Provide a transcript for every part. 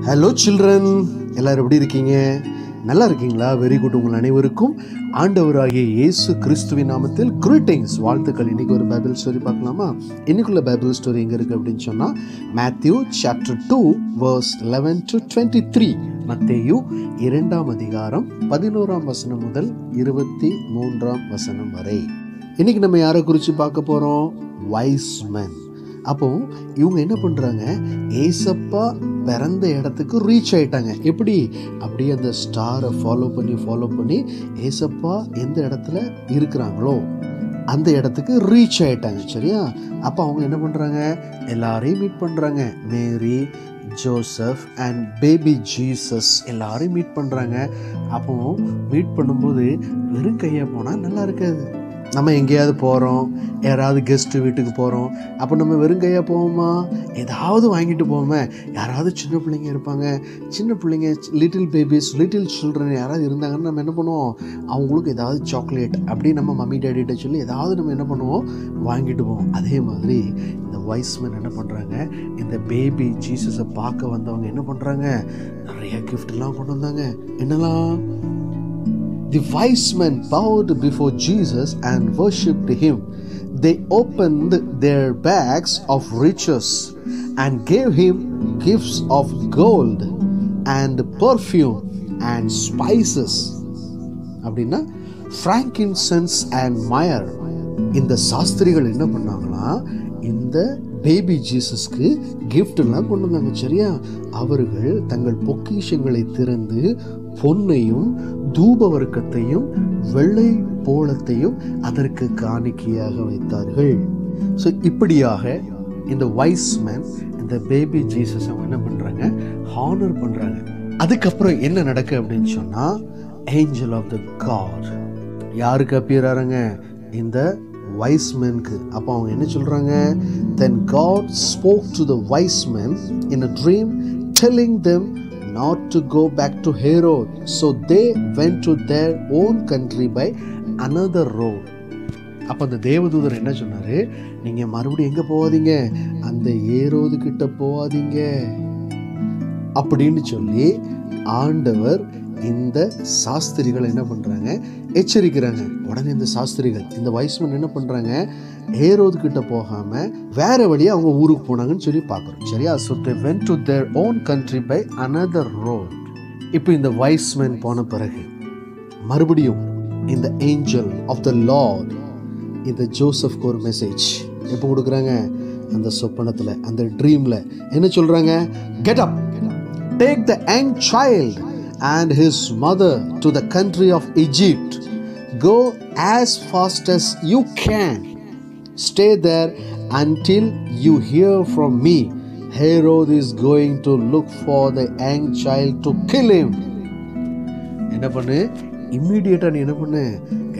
Hello children எல்லாரும் எப்படி இருக்கீங்க? நல்லா இருக்கீங்களா? வெரி குட் உங்கள் அனைவருக்கும் ஆண்டவராகிய இயேசு கிறிஸ்துவின் நாமத்தில் கிரீட்டிங்ஸ் வாழ்த்துக்கள். இன்றைக்கி ஒரு பைபிள் ஸ்டோரி பார்க்கலாமா? இன்னைக்குள்ள பைபிள் ஸ்டோரி எங்கே இருக்குது அப்படின்னு சொன்னால் Matthew chapter two verse eleven to twenty three மத்தேயு இரண்டாம் அதிகாரம் பதினோராம் வசனம் முதல் இருபத்தி மூன்றாம் வசனம் வரை. இன்றைக்கி நம்ம யாரை குறித்து பார்க்க போகிறோம் வைஸ் அப்போ இவங்க என்ன பண்ணுறாங்க ஏசப்பா பிறந்த இடத்துக்கு ரீச் ஆயிட்டாங்க. எப்படி? அப்படியே அந்த ஸ்டாரை ஃபாலோ பண்ணி ஃபாலோ பண்ணி ஏசப்பா எந்த இடத்துல இருக்கிறாங்களோ அந்த இடத்துக்கு ரீச் ஆயிட்டாங்க சரியா? அப்போ அவங்க என்ன பண்ணுறாங்க எல்லாரையும் மீட் பண்ணுறாங்க Mary Joseph and baby Jesus எல்லாரையும் மீட் பண்ணுறாங்க அப்போ மீட் பண்ணும்போது வெறும் கையாக போனால் நல்லா இருக்காது. நம்ம எங்கேயாவது போகிறோம் யாராவது கெஸ்ட்டு வீட்டுக்கு போகிறோம் அப்போ நம்ம வெறுங்கையாக போவோமா? ஏதாவது வாங்கிட்டு போவோமே. யாராவது சின்ன பிள்ளைங்க இருப்பாங்க. சின்ன பிள்ளைங்க லிட்டில் பேபிஸ் லிட்டில் சில்ட்ரன் யாராவது இருந்தாங்கன்னு நம்ம என்ன பண்ணுவோம்? அவங்களுக்கு ஏதாவது சாக்லேட் அப்படி நம்ம மம்மி டேடிகிட்ட சொல்லி ஏதாவது நம்ம என்ன பண்ணுவோம்? வாங்கிட்டு போவோம். அதே மாதிரி இந்த வைஸ்மேன் என்ன பண்ணுறாங்க இந்த பேபி ஜீசஸை பார்க்க வந்தவங்க என்ன பண்ணுறாங்க நிறைய கிஃப்ட்லாம் கொண்டு வந்தாங்க. என்னெல்லாம்? The wise men bowed before Jesus and worshipped him. They opened their bags of riches and gave him gifts of gold and perfume and spices. அப்படின்னா ஃப்ராங்கின்சன்ஸ் அண்ட் மயர் இந்த சாஸ்திரிகள் என்ன பண்ணாங்களா இந்த பேபி ஜீசஸ்க்கு கிஃப்ட்லாம் கொண்டு வந்தாங்க சரியா அவர்கள் தங்கள் பொக்கிஷங்களை திறந்து பொன்னையும் தூப வர்க்கத்தையும் வெள்ளை போலத்தையும் அதற்கு காணிக்கையாக வைத்தார்கள். ஸோ இப்படியாக இந்த வைஸ் மேன் இந்த பேபி ஜீசஸ் அவங்க என்ன பண்ணுறாங்க ஹானர் பண்ணுறாங்க அதுக்கப்புறம் என்ன நடக்கு அப்படின்னு சொன்னால் ஏஞ்சல் ஆஃப் த காட் யாருக்கு அப்பியர் ஆறாங்க இந்த வைஸ் மேனுக்கு அப்போ அவங்க என்ன சொல்கிறாங்க then God spoke to the wise man in a dream telling them not to go back to Herod. So they went to their own country by another road. அப்போ அந்த தேவதூதர் என்ன சொன்னார் நீங்கள் மறுபடியும் எங்கே போகாதீங்க அந்த ஏரோது கிட்ட போகாதீங்க அப்படின்னு சொல்லி ஆண்டவர் இந்த சாஸ்திரிகள் என்ன பண்ணுறாங்க எச்சரிக்கிறாங்க. உடனே இந்த சாஸ்திரிகள் இந்த வயசுமன் என்ன பண்ணுறாங்க ஏரோது கிட்ட போகாமல் வேற வழியாக அவங்க ஊருக்கு போனாங்கன்னு சொல்லி பார்க்குறோம். சரியா? So they went to their own country by another road இப்போ இந்த வைஸ்மேன் போன பிறகு மறுபடியும் இந்த ஏஞ்சல் ஆஃப் த லார்ட் இந்த ஜோசப்க்கு ஒரு மெசேஜ் எப்போ கொடுக்குறாங்க? அந்த சொப்பனத்தில் அந்த ட்ரீமில் என்ன சொல்கிறாங்க get up take the young child and his mother to the country of Egypt go as fast as you can stay there until you hear from me herod is going to look for the young child to kill him என்ன பண்ணு இம்மீடியட்டாக நீ என்ன பண்ணு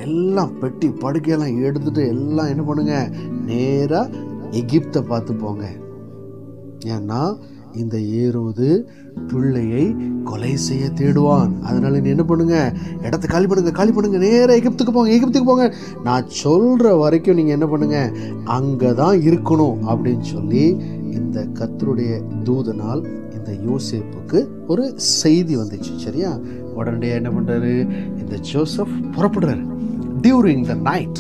எல்லாம் பெட்டி படுக்கையெல்லாம் எடுத்துட்டு எல்லாம் என்ன பண்ணுங்க நேராக எகிப்தை பார்த்து போங்க ஏன்னா இந்த ஏரோது பிள்ளையை கொலை செய்ய தேடுவான். அதனால நீ என்ன பண்ணுங்க? இடத்த காலி பண்ணுங்க காலி பண்ணுங்க. நேராக எகிப்துக்கு போங்க எகிப்துக்கு போங்க. நான் சொல்ற வரைக்கும் நீங்க என்ன பண்ணுங்க? அங்கே தான் இருக்கணும் அப்படின்னு சொல்லி இந்த கத்தருடைய தூதனால் இந்த யோசேப்புக்கு ஒரு செய்தி வந்துச்சு சரியா? உடனடியாக என்ன பண்ணுறாரு இந்த Joseph புறப்படுறாரு. During the night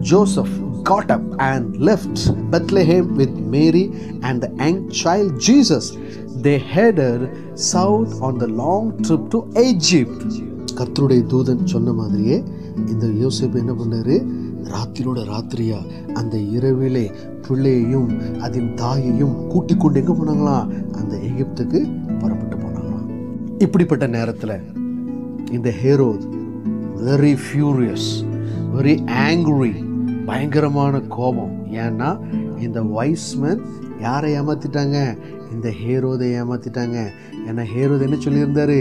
Joseph got up and left Bethlehem with Mary and the young child Jesus. They headed south on the long trip to Egypt. கர்த்தருடைய தூதன் சொன்ன மாதிரியே இந்த யோசிப்பு என்ன பண்ணாரு ராத்திரியோட ராத்திரியா அந்த இரவிலே பிள்ளையையும் அதன் தாயையும் கூட்டிக் கொண்டு எங்க போனாங்களாம் அந்த எகிப்துக்கு புறப்பட்டு போனாங்களாம் இப்படிப்பட்ட நேரத்தில் இந்த Herod very furious very angry பயங்கரமான கோபம். ஏன்னா இந்த வைஸ்மேன் யாரை ஏமாத்திட்டாங்க? இந்த ஹேரோதை ஏமாத்திட்டாங்க. ஏன்னா ஹேரோது என்ன சொல்லியிருந்தாரு?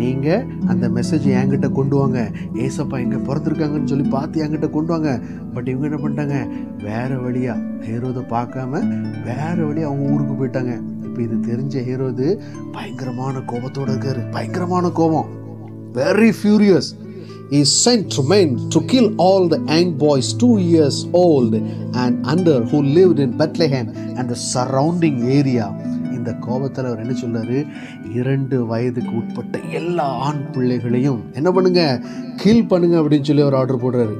நீங்கள் அந்த மெசேஜ் என்கிட்ட கொண்டு வாங்க. ஏசப்பா எங்கே பிறந்திருக்காங்கன்னு சொல்லி பார்த்து என்கிட்ட கொண்டு வாங்க. பட் இவங்க என்ன பண்ணிட்டாங்க? வேறு வழியாக ஹேரோதை பார்க்காம வேறு வழியாக அவங்க ஊருக்கு போயிட்டாங்க. இப்போ இது தெரிஞ்ச ஹேரோது பயங்கரமான கோபத்தோட இருக்காரு. பயங்கரமான கோபம். Very furious is sent men to kill all the young boys two years old and under who lived in Bethlehem and the surrounding area. இந்த கோபத்தில் அவர் என்ன சொல்றாரு? இரண்டு வயதுக்கு உட்பட்ட எல்லா ஆண் பிள்ளைகளையும் என்ன பண்ணுங்க? கீல் பண்ணுங்க அப்படின்னு சொல்லி அவர் ஆர்டர் போடுறாரு.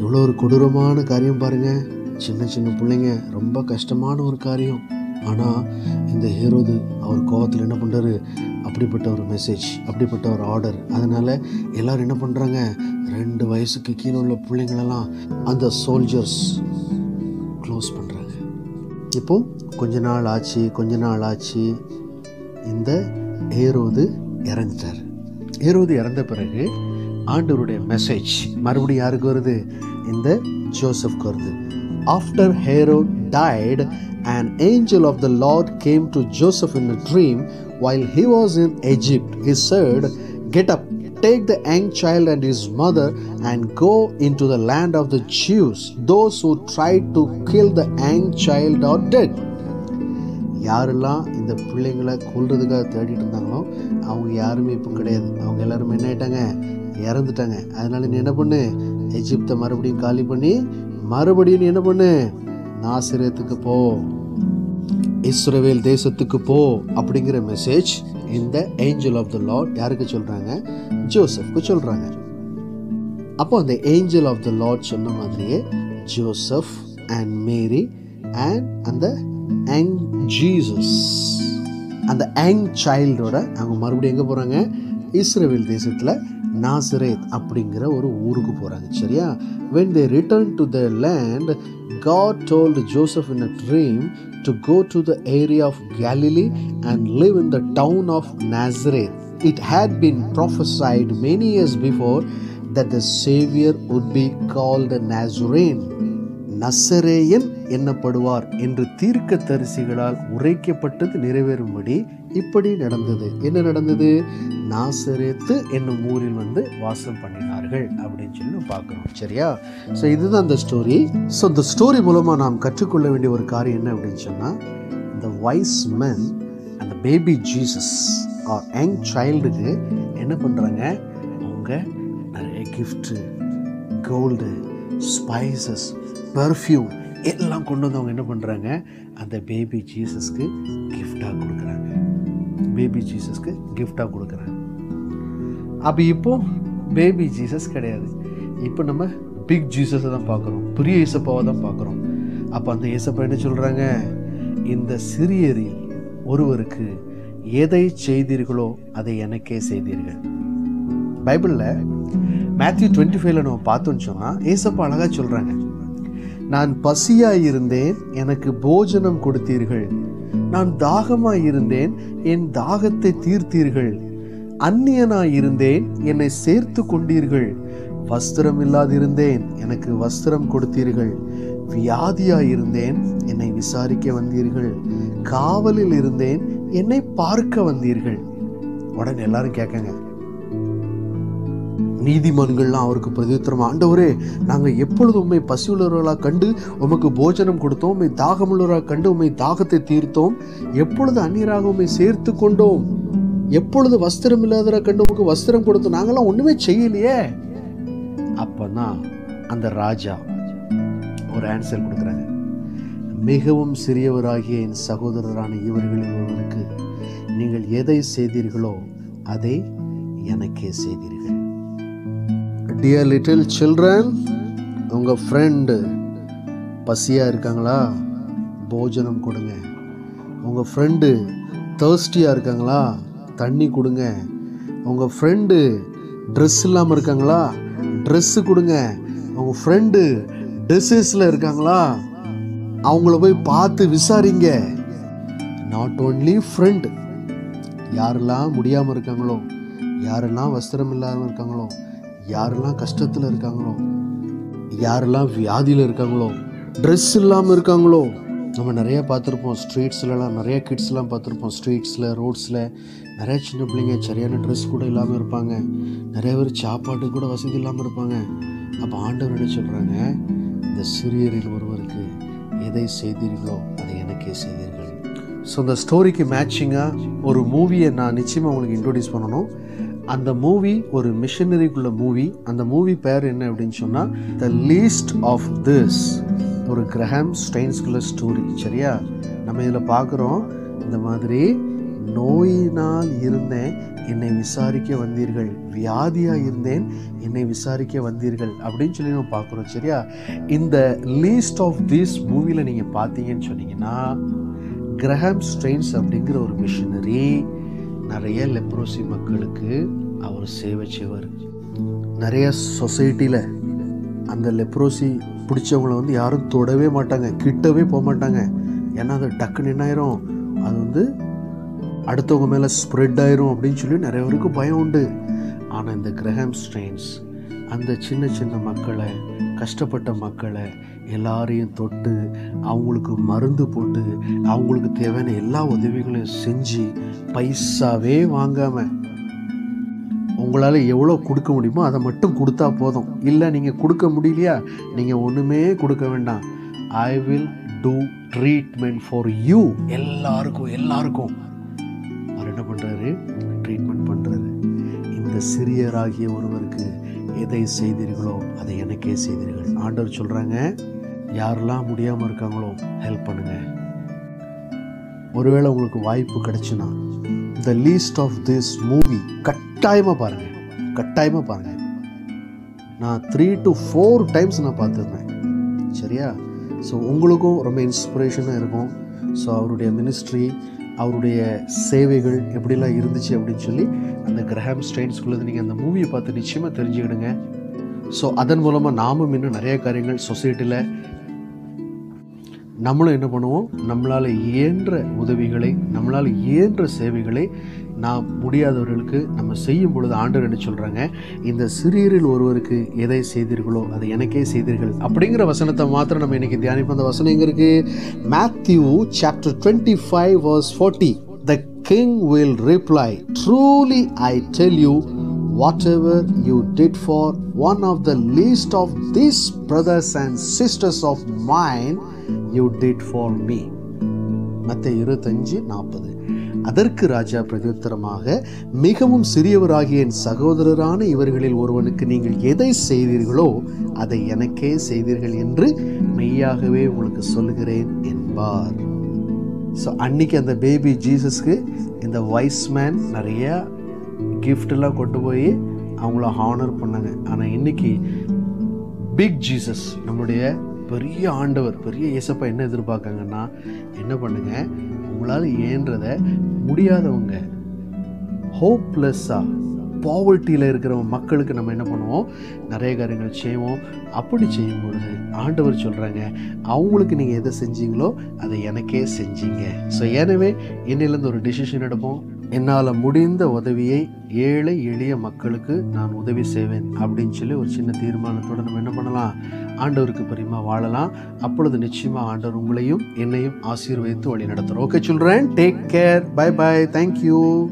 இவ்வளோ ஒரு கொடூரமான காரியம் பாருங்க. சின்ன சின்ன பிள்ளைங்க ரொம்ப கஷ்டமான ஒரு காரியம். ஆனால் இந்த ஹேரோது அவர் கோவத்தில் என்ன பண்ணுறாரு அப்படிப்பட்ட ஒரு மெசேஜ் அப்படிப்பட்ட ஒரு ஆர்டர் அதனால் எல்லாரும் என்ன பண்ணுறாங்க ரெண்டு வயசுக்கு கீழே உள்ள பிள்ளைங்களெல்லாம் அந்த சோல்ஜர்ஸ் க்ளோஸ் பண்ணுறாங்க இப்போது கொஞ்ச நாள் ஆச்சு கொஞ்ச நாள் ஆச்சு. இந்த ஏரோது இறந்துட்டார். ஏரோது இறந்த பிறகு ஆண்டவருடைய மெசேஜ் மறுபடியும் யாருக்கு வருது? இந்த ஜோசப்க்கு வருது. After Herod died an angel of the lord came to joseph in a dream while he was in egypt he said get up take the young child and his mother and go into the land of the jews those who tried to kill the young child are dead யாரெல்லாம் இந்த பிள்ளைங்களை கொள்றதுக்காக தேடிட்டு இருந்தாங்களோ அவங்க யாருமே இப்போ கிடையாது அவங்க எல்லாருமே என்ன ஆயிட்டாங்க இறந்துட்டாங்க அதனால நீ என்ன பண்ணு எஜிப்தை மறுபடியும் காலி பண்ணி மறுபடியும் நீ என்ன பண்ணு நாசிரியத்துக்கு போ. இஸ்ரவேல் தேசத்துக்கு போ அப்படிங்கிற மெசேஜ் இந்த ஏஞ்சல் ஆஃப் த லார்ட் யாருக்கு சொல்கிறாங்க ஜோசப்க்கு சொல்கிறாங்க அப்போ அந்த ஏஞ்சல் ஆஃப் த லார்ட் சொன்ன மாதிரியே ஜோசப் அண்ட் மேரி அண்ட் அந்த யங் ஜீசஸ் அந்த யங் சைல்டோட அவங்க மறுபடியும் எங்கே போகிறாங்க இஸ்ரேல் தேசத்தில் நாசரேத் அப்படிங்கிற ஒரு ஊருக்கு போகிறாங்க சரியா when they return to the land God told Joseph in a dream to go to the area of Galilee and live in the town of Nazareth it had been prophesied many years before that the saviour would be called Nazarene நசரேயன் என்னப்படுவார் என்று தீர்க்க தரிசிகளால் உரைக்கப்பட்டது நிறைவேறும்படி இப்படி நடந்தது. என்ன நடந்தது? நாசரேத்து என்னும் ஊரில் வந்து வாசம் பண்ணினார்கள் அப்படின்னு சொல்லி பார்க்குறோம். சரியா? ஸோ இதுதான் அந்த ஸ்டோரி ஸோ இந்த ஸ்டோரி மூலமாக நாம் கற்றுக்கொள்ள வேண்டிய ஒரு காரியம் என்ன அப்படின்னு சொன்னால் இந்த வைஸ் மென் அந்த பேபி ஜீசஸ் ஆர் யங் சைல்டுக்கு என்ன பண்ணுறாங்க அவங்க நிறைய கிஃப்ட்டு கோல்டு ஸ்பைசஸ் பர்ஃப்யூம் எல்லாம் கொண்டு வந்து அவங்க என்ன பண்ணுறாங்க அந்த பேபி ஜீசஸ்க்கு கிஃப்டாக கொடுக்குறாங்க. பேபி ஜீசஸ்க்கு கிஃப்டாக கொடுக்குறாங்க. அப்போ இப்போ பேபி ஜீசஸ் கிடையாது. இப்போ நம்ம பிக் ஜீசஸை தான் பார்க்குறோம். பெரிய இசப்பாவை தான் பார்க்குறோம். அப்போ அந்த இசப்பா என்ன சொல்கிறாங்க இந்த சிறியரில் ஒருவருக்கு எதை செய்தீர்களோ அதை எனக்கே செய்தீர்கள். பைபிளில் மேத்யூ டுவெண்ட்டி ஃபைவ்ல நம்ம பார்த்தோன்னு சொன்னால் ஏசப்பா அழகாக சொல்கிறாங்க நான் பசியாயிருந்தேன் எனக்கு போஜனம் கொடுத்தீர்கள். நான் தாகமாயிருந்தேன் என் தாகத்தை தீர்த்தீர்கள். அந்நியனாயிருந்தேன் என்னை சேர்த்து கொண்டீர்கள். வஸ்திரம் இல்லாதிருந்தேன் எனக்கு வஸ்திரம் கொடுத்தீர்கள். வியாதியாயிருந்தேன் என்னை விசாரிக்க வந்தீர்கள். காவலில் இருந்தேன் என்னை பார்க்க வந்தீர்கள். உடனே எல்லாரும் கேட்கங்க. நீதிமான்கள்லாம் அவருக்கு பிரதித்திரம் ஆண்டவரே நாங்கள் எப்பொழுது உண்மை பசியுள்ளவர்களாக கண்டு உமக்கு போஜனம் கொடுத்தோம் உண்மை தாகமுள்ளவராக கண்டு உண்மை தாகத்தை தீர்த்தோம் எப்பொழுது அந்நியராக உண்மை சேர்த்து கொண்டோம் எப்பொழுது வஸ்திரம் இல்லாதவரை கண்டு உமக்கு வஸ்திரம் கொடுத்தோம் நாங்களாம் ஒன்றுமே செய்யலையே. அப்பதான் அந்த ராஜா ஒரு ஆன்சர் கொடுக்குறாங்க மிகவும் சிறியவராகிய என் சகோதரரான இவர்களில் ஒருவருக்கு நீங்கள் எதை செய்தீர்களோ அதை எனக்கே செய்தீர்கள். டியர் லிட்டில் சில்ட்ரன் உங்கள் ஃப்ரெண்டு பசியாக இருக்காங்களா? போஜனம் கொடுங்க. உங்கள் ஃப்ரெண்டு தேர்ஸ்டியாக இருக்காங்களா? தண்ணி கொடுங்க. உங்கள் ஃப்ரெண்டு ட்ரெஸ் இல்லாமல் இருக்காங்களா? ட்ரெஸ்ஸு கொடுங்க. உங்கள் ஃப்ரெண்டு டிசீஸில் இருக்காங்களா? அவங்கள போய் பார்த்து விசாரிங்க. நாட் ஓன்லி ஃப்ரெண்டு யாரெல்லாம் முடியாமல் இருக்காங்களோ யாரெல்லாம் வஸ்திரம் இல்லாமல் இருக்காங்களோ யாரெல்லாம் கஷ்டத்தில் இருக்காங்களோ யாரெல்லாம் வியாதியில் இருக்காங்களோ ட்ரெஸ் இல்லாமல் இருக்காங்களோ நம்ம நிறையா பார்த்துருப்போம். ஸ்ட்ரீட்ஸ்லலாம் நிறைய கிட்ஸ்லாம் பார்த்துருப்போம். ஸ்ட்ரீட்ஸில் ரோட்ஸில் நிறைய சின்ன பிள்ளைங்க சரியான ட்ரெஸ் கூட இல்லாமல் இருப்பாங்க. நிறைய பேர் சாப்பாட்டுக்கு கூட வசதி இல்லாமல் இருப்பாங்க. அப்போ ஆண்டவர் என்ன சொல்கிறாங்க இந்த சிறியரில் ஒருவருக்கு எதை செய்தீர்களோ அதை எனக்கே செய்தீர்கள் ஸோ இந்த ஸ்டோரிக்கு மேட்சிங்காக ஒரு மூவியை நான் நிச்சயமாக உங்களுக்கு இன்ட்ரொடியூஸ் பண்ணணும். அந்த மூவி ஒரு மிஷினரிக்குள்ள மூவி அந்த மூவி பேர் என்ன அப்படின்னு சொன்னால் த லீஸ்ட் ஆஃப் திஸ் ஒரு கிரஹாம் ஸ்டெயின்ஸ்குள்ள ஸ்டோரி சரியா? நம்ம இதில் பார்க்குறோம் இந்த மாதிரி நோயினால் இருந்தேன் என்னை விசாரிக்க வந்தீர்கள். வியாதியாக இருந்தேன் என்னை விசாரிக்க வந்தீர்கள் அப்படின்னு சொல்லி நம்ம பார்க்குறோம் சரியா? இந்த லீஸ்ட் ஆஃப் திஸ் மூவியில் நீங்கள் பார்த்தீங்கன்னு சொன்னீங்கன்னா கிரஹாம் ஸ்ட்ரெயின்ஸ் அப்படிங்கிற ஒரு மிஷினரி நிறைய லெப்ரோசி மக்களுக்கு அவர் சேவை செய்வார். நிறைய சொசைட்டியில் அந்த லெப்ரோசி பிடிச்சவங்கள வந்து யாரும் தொடவே மாட்டாங்க கிட்டவே போக மாட்டாங்க. ஏன்னா அது டக்குன்னு என்ன ஆயிரும்? அது வந்து அடுத்தவங்க மேலே ஸ்ப்ரெட் ஆயிரும் அப்படின்னு சொல்லி நிறைய பேருக்கு பயம் உண்டு. ஆனால் இந்த கிரகம் ஸ்ட்ரெயின்ஸ் அந்த சின்ன சின்ன மக்களை கஷ்டப்பட்ட மக்களை எல்லாரையும் தொட்டு அவங்களுக்கு மருந்து போட்டு அவங்களுக்கு தேவையான எல்லா உதவிகளையும் செஞ்சு பைசாவே வாங்காமல் உங்களால் எவ்வளோ கொடுக்க முடியுமோ அதை மட்டும் கொடுத்தா போதும். இல்லை நீங்கள் கொடுக்க முடியலையா? நீங்கள் ஒன்றுமே கொடுக்க வேண்டாம். I will do treatment for you எல்லாருக்கும் எல்லாருக்கும். அவர் என்ன பண்ணுறாரு ட்ரீட்மெண்ட் பண்ணுறாரு இந்த சிறியராகிய ஒருவருக்கு எதை செய்தீர்களோ அதை எனக்கே செய்தீர்கள். ஆண்டவர் சொல்கிறாங்க யாரெல்லாம் முடியாமல் இருக்காங்களோ ஹெல்ப் பண்ணுங்கள் ஒருவேளை உங்களுக்கு வாய்ப்பு கிடச்சுன்னா the least of this movie கட்டாயமாக பாருங்கள் கட்டாயமாக பாருங்கள் நான் த்ரீ டு ஃபோர் டைம்ஸ் நான் பார்த்துருந்தேன். சரியா? ஸோ உங்களுக்கும் ரொம்ப இன்ஸ்பிரேஷனாக இருக்கும். ஸோ அவருடைய மினிஸ்ட்ரி அவருடைய சேவைகள் எப்படிலாம் இருந்துச்சு அப்படின்னு சொல்லி அந்த கிரஹாம் ஸ்டெயின்ஸ்குள்ளது நீங்கள் அந்த மூவியை பார்த்து நிச்சயமாக தெரிஞ்சுக்கிடுங்க. ஸோ அதன் மூலமாக நாமும் இன்னும் நிறைய காரியங்கள் சொசைட்டியில் நம்மளும் என்ன பண்ணுவோம்? நம்மளால் இயன்ற உதவிகளை நம்மளால் இயன்ற சேவைகளை நாம் முடியாதவர்களுக்கு நம்ம செய்யும் பொழுது ஆண்டவர் என்ன சொல்கிறாங்க இந்த சிறியரில் ஒருவருக்கு எதை செய்தீர்களோ அதை எனக்கே செய்தீர்கள். அப்படிங்கிற வசனத்தை மாத்திரம் நம்ம இன்றைக்கி தியானிப்போம். அந்த வசனம் எங்கே இருக்குது Matthew chapter twenty five verse forty the king will reply truly I tell you whatever you did for one of the least of this brothers and sisters of mind you did for me மற்ற இருபத்தஞ்சு நாற்பது. அதற்கு ராஜா பிரதியுத்தரமாக மிகவும் சிறியவராகிய என் சகோதரரான இவர்களில் ஒருவனுக்கு நீங்கள் எதை செய்தீர்களோ அதை எனக்கே செய்தீர்கள் என்று மெய்யாகவே உங்களுக்கு சொல்லுகிறேன் என்பார். ஸோ அன்னைக்கு அந்த பேபி ஜீசஸ்க்கு இந்த வைஸ் மேன் நிறைய கிஃப்டெல்லாம் கொண்டு போய் அவங்கள ஹானர் பண்ணாங்க. ஆனால் இன்னைக்கு பிக் ஜீசஸ் நம்முடைய பெரிய ஆண்டவர் பெரிய இயேசப்பா என்ன எதிர்பார்க்காங்கன்னா என்ன பண்ணுங்க உங்களால் ஏன்றதை முடியாதவங்க ஹோப்லெஸ்ஸாக பாவர்ட்டியில் இருக்கிற மக்களுக்கு நம்ம என்ன பண்ணுவோம்? நிறைய காரியங்கள் செய்வோம். அப்படி செய்யும் பொழுது ஆண்டவர் சொல்கிறாங்க அவங்களுக்கு நீங்கள் எதை செஞ்சீங்களோ அதை எனக்கே செஞ்சீங்க. ஸோ எனவே என்னையிலேருந்து ஒரு டிசிஷன் எடுப்போம். என்னால் முடிந்த உதவியை ஏழை எளிய மக்களுக்கு நான் உதவி செய்வேன் அப்படின்னு சொல்லி ஒரு சின்ன தீர்மானத்தோடு நம்ம என்ன பண்ணலாம்? ஆண்டவருக்கு பிரியமா வாழலாம். அப்பொழுது நிச்சயமாக ஆண்டவர் உங்களையும் என்னையும் ஆசீர்வதித்து வழி நடத்துகிறோம் ஓகே சொல்கிறேன் take care bye bye thank you